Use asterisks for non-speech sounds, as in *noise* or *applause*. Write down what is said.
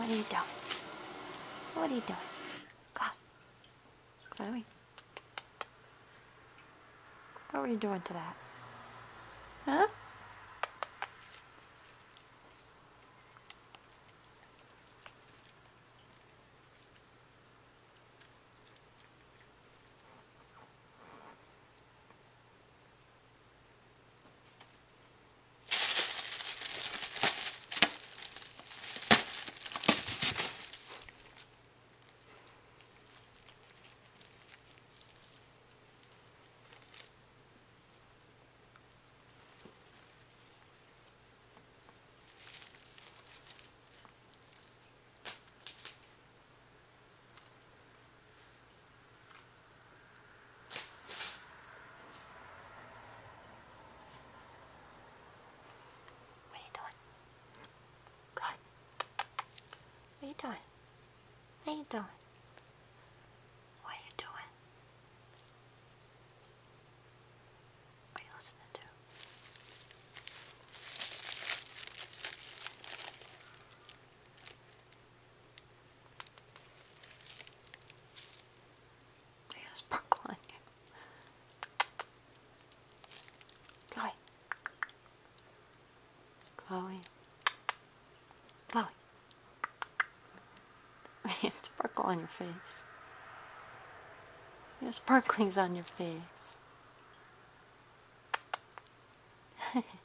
are you doing? What are you doing? Come. Chloe. What were you doing to that? Huh? Are you doing? What are you doing? What are you listening to? Are you sparkling? Chloe. Chloe. Chloe. *laughs* Sparkle on your face. You have sparklings on your face. *laughs*